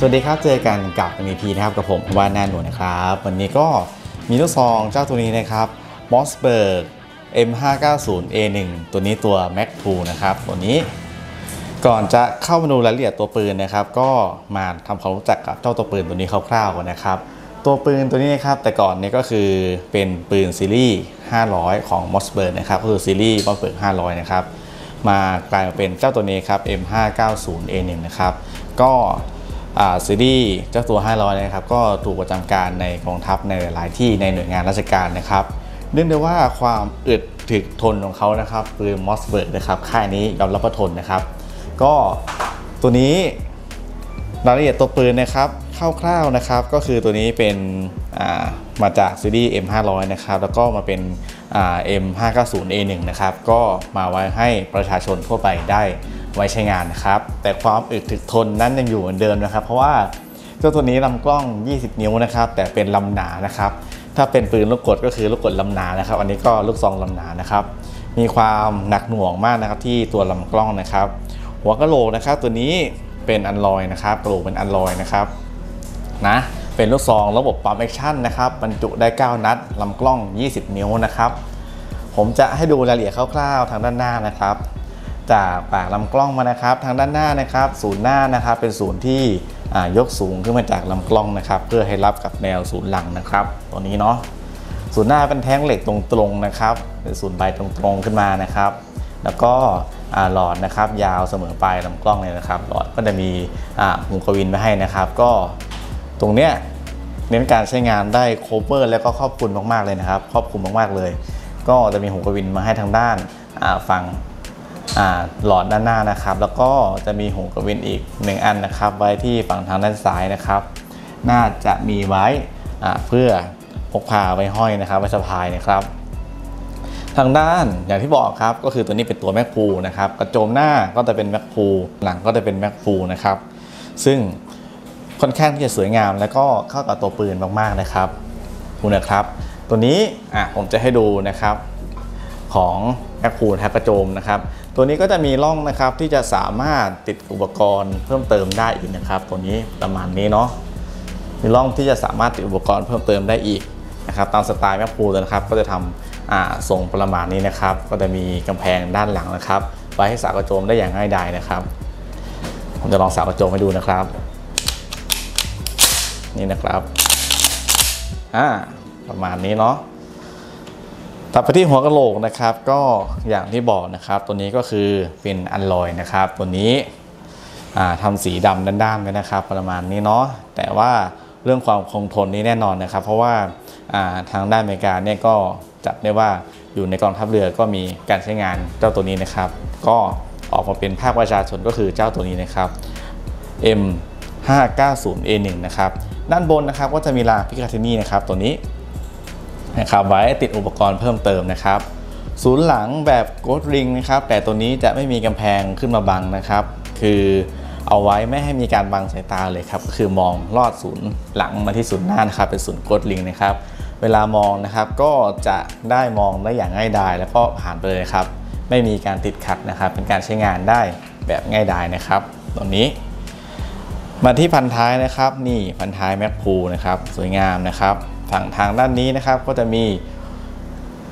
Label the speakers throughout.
Speaker 1: สวัสดีครับ เจอกันกับ MEP นะครับกับผมว่านแน่นหนูนะครับ วันนี้ก็มีลูกซองเจ้าตัวนี้นะครับ m o s b e r g M590A1 ตัวนี้ตัว Mac 2นะครับ ตัวนี้ก่อนจะเข้ามาดูรายละเอียดตัวปืนนะครับ ก็มาทำความรู้จักกับเจ้าตัวปืนตัวนี้คร่าวๆก่อนนะครับ ตัวปืนตัวนี้นะครับแต่ก่อนเนี่ยก็คือเป็นปืนซีรีส์ 500 ของ m o s b e r g นะครับก็คือซีรีส์ m o s b e r g 500 นะครับมากลายมาเป็นเจ้าตัวนี้ครับ M590A1 นะครับก็ ซีรีส์เจ้าตัว 500 นะครับ ก็ถูกประจำการในกองทัพในหลายที่ในหน่วยงานราชการนะครับ เนื่องด้วยว่าความอึดถึกทนของเขานะครับปืน Mossberg นะครับ ค่ายนี้ยอมรับว่าทนนะครับ ก็ตัวนี้รายละเอียดตัวปืนนะครับคร่าวๆนะครับ ก็คือตัวนี้เป็นามาจากซีรีส์ M500 นะครับ แล้วก็มาเป็น M590A1 นะครับ ก็มาไว้ให้ประชาชนทั่วไปได้ ไว้ใช้งานนะครับ แต่ความอึดถึกทนนั้นยังอยู่เหมือนเดิมนะครับ เพราะว่าเจ้าตัวนี้ลำกล้อง 20 นิ้วนะครับ แต่เป็นลำหนานะครับ ถ้าเป็นปืนลูกกดก็คือลูกกดลำหนานะครับ อันนี้ก็ลูกซองลำหนานะครับ มีความหนักหน่วงมากนะครับที่ตัวลำกล้องนะครับ หัวกะโหลกนะครับ ตัวนี้เป็นอัลลอยนะครับกระโหลกเป็นอัลลอยนะครับนะเป็นลูกซองระบบ pump action นะครับบรรจุได้ 9 นัดลำกล้อง 20 นิ้วนะครับ ผมจะให้ดูรายละเอียดคร่าวๆทางด้านหน้านะครับ จากปากลำกล้องมานะครับ ทางด้านหน้านะครับศูนย์หน้านะครับ เป็นศูนย์ที่ยกสูงขึ้นมาจากลำกล้องนะครับ เพื่อให้รับกับแนวศูนย์หลังนะครับ ตัวนี้เนาะศูนย์หน้าเป็นแท่งเหล็กตรงๆนะครับเป็นศูนย์ใบตรงๆขึ้นมานะครับ แล้วก็หลอดนะครับยาวเสมอปลายลำกล้องเลยนะครับ หลอดก็จะมีอ่าหูกวินมาให้นะครับ ก็ตรงเนี้ยเน้นการใช้งานได้โคเวอร์แล้วก็ครอบคลุมมากๆเลยนะครับ ครอบคลุมมากๆเลย ก็จะมีหูกวินมาให้ทางด้านฝั่ง หลอดด้านหน้านะครับ แล้วก็จะมีหูกระวินอีก 1 อันนะครับ ไว้ที่ฝั่งทางด้านซ้ายนะครับ น่าจะมีไว้เพื่อพกพาไว้ห้อยนะครับไว้สะพายนะครับ ทางด้านอย่างที่บอกครับก็คือตัวนี้เป็นตัวแม็กพูนะครับ กระโจมหน้าก็จะเป็นแม็กพูหลังก็จะเป็นแม็กพูนะครับ ซึ่งค่อนข้างที่จะสวยงามแล้วก็เข้ากับตัวปืนมากๆนะครับคุณนะครับ ตัวนี้อะผมจะให้ดูนะครับของ แอคคูลแทกกระโจมนะครับ ตัวนี้ก็จะมีร่องนะครับที่จะสามารถติดอุปกรณ์เพิ่มเติมได้อีกนะครับ ตัวนี้ประมาณนี้เนาะมีร่องที่จะสามารถติดอุปกรณ์เพิ่มเติมได้อีกนะครับตามสไตล์แมคคูลนะครับ ก็จะทำอ่าทรงประมาณนี้นะครับ ก็จะมีกำแพงด้านหลังนะครับ ไว้ให้สากระโจมได้อย่างง่ายดายนะครับ ผมจะลองสากระโจมให้ดูนะครับ นี่นะครับอ่าประมาณนี้เนาะ ตัดไปที่หัวกะโหลกนะครับ ก็อย่างที่บอกนะครับ ตัวนี้ก็คือเป็นอันลอยนะครับ ตัวนี้อ่าทำสีดำด้านๆไว้นะครับ ประมาณนี้เนาะแต่ว่าเรื่องความคงทนนี้แน่นอนนะครับ เพราะว่าาทางด้านอเมริกาเนี่ยก็จัดได้ว่าอยู่ในกองทัพเรือก็มีการใช้งานเจ้าตัวนี้นะครับ ก็ออกมาเป็นภาคประชาชนก็คือเจ้าตัวนี้นะครับ M 590A1 นะครับ ด้านบนนะครับก็จะมีลาพิกาเทนี่นะครับตัวนี้ นะครับไว้ติดอุปกรณ์เพิ่มเติมนะครับศูนย์หลังแบบโกดริงนะครับแต่ตัวนี้จะไม่มีกำแพงขึ้นมาบังนะครับ คือเอาไว้ไม่ให้มีการบังสายตาเลยครับก็คือมองลอดศูนย์หลังมาที่ศูนย์หน้านะครับเป็นศูนย์โกดริงนะครับเวลามองนะครับก็จะได้มองได้อย่างง่ายดายแล้วก็ผ่านไปเลยครับ ไม่มีการติดขัดนะครับ เป็นการใช้งานได้แบบง่ายดายนะครับตัวนี้ มาที่พันท้ายนะครับ นี่พันท้ายแม็กพูนะครับ สวยงามนะครับ ฝั่งทางด้านนี้นะครับก็จะมี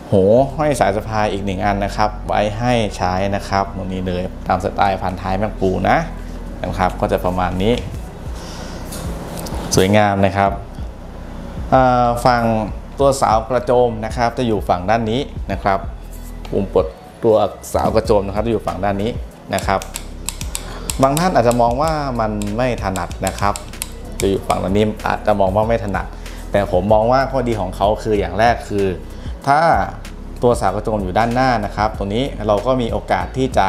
Speaker 1: โหห้อยสายสะพายอีกหนึ่งอันนะครับ ไว้ให้ใช้นะครับตรงนี้เลยตามสไตล์พันท้ายแม็กพูนะนะครับ ก็จะประมาณนี้ สวยงามนะครับฝั่งตัวสาวกระโจมนะครับ จะอยู่ฝั่งด้านนี้นะครับปุ่มปลดตัวสาวกระโจมนะครับ จะอยู่ฝั่งด้านนี้นะครับ บางท่านอาจจะมองว่ามันไม่ถนัดนะครับ จะอยู่ฝั่งนี้อาจจะมองว่าไม่ถนัด แต่ผมมองว่าข้อดีของเขาคืออย่างแรกคือ ถ้าตัวสาวกระโจมอยู่ด้านหน้านะครับตรงนี้เราก็มีโอกาสที่จะ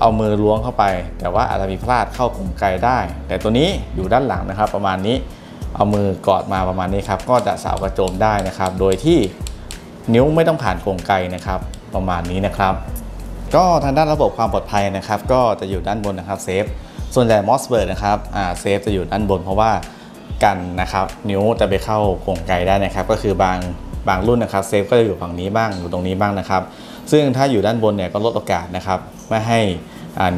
Speaker 1: เอามือล้วงเข้าไป แต่ว่าอาจจะมีพลาดเข้ากลไกได้ แต่ตัวนี้อยู่ด้านหลังนะครับ ประมาณนี้เอามือกอดมาประมาณนี้ครับ ก็จะสาวกระโจมได้นะครับ โดยที่นิ้วไม่ต้องผ่านกลไกนะครับ ประมาณนี้นะครับ ก็ทางด้านระบบความปลอดภัยนะครับ ก็จะอยู่ด้านบนนะครับเซฟส่วนใหญ่มอสเบิร์ดนะครับอ่าเซฟจะอยู่ด้านบนเพราะว่า กันนะครับนิ้วจะไปเข้ากลไกได้นะครับ ก็คือบางบางรุ่นนะครับเซฟก็จะอยู่ฝั่งนี้บ้างอยู่ตรงนี้บ้างนะครับ ซึ่งถ้าอยู่ด้านบนเนี่ยก็ลดโอกาสนะครับไม่ให้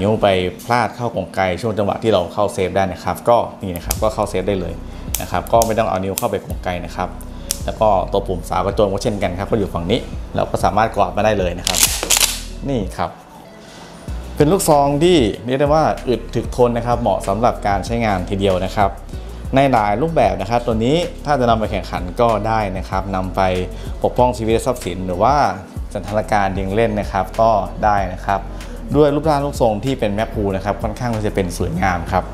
Speaker 1: นิ้วไปพลาดเข้ากรงไกช่วงจังหวะที่เราเข้าเซฟได้นะครับ ก็นี่นะครับก็เข้าเซฟได้เลยนะครับ ก็ไม่ต้องเอานิ้วเข้าไปกรงไกนะครับ แล้วก็ตัวปุ่มสาวกระโจนก็เช่นกันครับก็อยู่ฝั่งนี้เราก็สามารถกวาดมาได้เลยนะครับ นี่ครับเป็นลูกซองที่เรียกได้ว่าอึดถึกทนนะครับ เหมาะสำหรับการใช้งานทีเดียวนะครับ ในหลายรูปแบบนะครับ ตัวนี้ถ้าจะนำไปแข่งขันก็ได้นะครับนำไปปกป้องชีวิตและทรัพย์สิน หรือว่าสถานการณ์ยิงเล่นนะครับก็ได้นะครับ ด้วยรูปร่างลูกทรงที่เป็นแมกพูนะครับค่อนข้างที่จะเป็นสวยงามครับ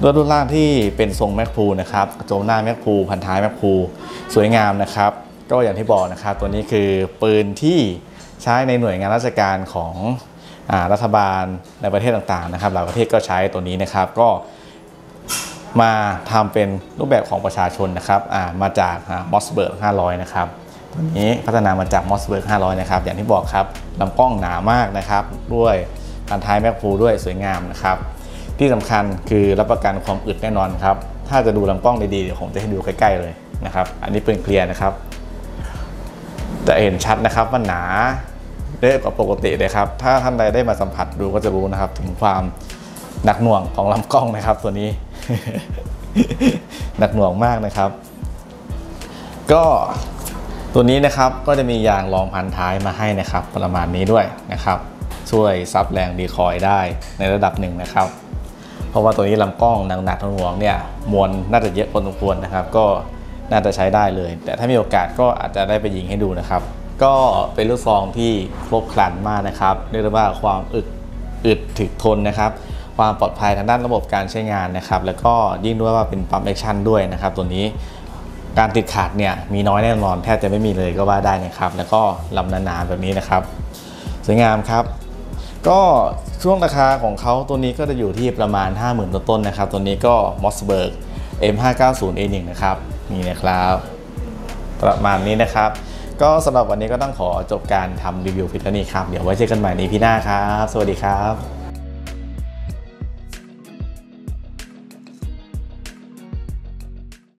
Speaker 1: ด้วยรูปร่างที่เป็นทรงแมกพูนะครับโจมหน้าแมกพูพันท้ายแมกพูสวยงามนะครับ ก็อย่างที่บอกนะครับ ตัวนี้คือปืนที่ใช้ในหน่วยงานราชการของอรัฐบาลในประเทศต่างๆนะครับหลายประเทศก็ใช้ตัวนี้นะครับ ก็ มาทำเป็นรูปแบบของประชาชนนะครับมาจากมอสเบิร์ก500 นะครับตัวนี้พัฒนามาจากมอสเบิร์ก500 นะครับ อย่างที่บอกครับลำกล้องหนามากนะครับ ด้วยพันท้ายแม็กพูด้วยสวยงามนะครับ ที่สำคัญคือรับประกันความอึดแน่นอนครับ ถ้าจะดูลำกล้องดีๆเดี๋ยวผมจะให้ดูใกล้ๆเลยนะครับ อันนี้เป็นเคลียร์นะครับจะเห็นชัดนะครับว่าหนาเยอะกว่าปกติเลยครับ ถ้าท่านใดได้มาสัมผัสดูก็จะรู้นะครับ ถึงความหนักหน่วงของลำกล้องนะครับ ตัวนี้ หนักหน่วงมากนะครับ ก็ตัวนี้นะครับก็จะมียางรองพันท้ายมาให้นะครับ ประมาณนี้ด้วยนะครับ ช่วยซับแรงดีคอยได้ในระดับหนึ่งนะครับ เพราะว่าตัวนี้ลำกล้องหนักๆทั้งหวงเนี่ยมวลน่าจะเยอะพอสมควรนะครับ ก็น่าจะใช้ได้เลย แต่ถ้ามีโอกาสก็อาจจะได้ไปยิงให้ดูนะครับ ก็เป็นลูกซองที่ครบครันมากนะครับเรียกได้ว่าความอึดอึดถึกทนนะครับ ความปลอดภัยทางด้านระบบการใช้งานนะครับ แล้วก็ยิ่งด้วยว่าเป็น pump action ด้วยนะครับ ตัวนี้การติดขาดเนี่ยมีน้อยแน่นอนแทบจะไม่มีเลยก็ว่าได้นะครับ แล้วก็ลำหนาๆแบบนี้นะครับ สวยงามครับ ก็ช่วงราคาของเขาตัวนี้ก็จะอยู่ที่ประมาณ 50,000ต้นๆนะครับ ตัวนี้ก็ Mossberg M590A1 นะครับนี่นะครับประมาณนี้นะครับ ก็สำหรับวันนี้ก็ต้องขอจบการทำรีวิวพิทานี่ครับ เดี๋ยวไว้เจอกันใหม่ในพี่หน้าครับ สวัสดีครับ